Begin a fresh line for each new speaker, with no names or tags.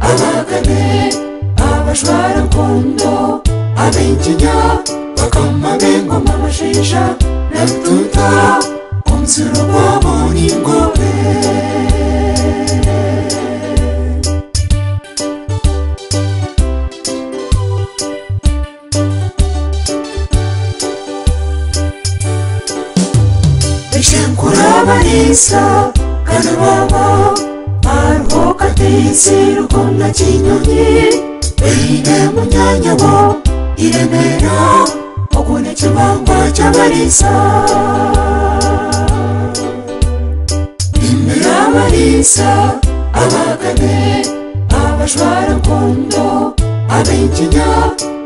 abagane
abashwarakondo abenginya bakamabengo mamashisha
natuta omsirobaboningo
tichankuravanisa kanavava marho katisirukona chinyonyi veine munyanyava iremera okune chivangwa chavarisa imiravarisa avakane avashwara nkondo avainjinya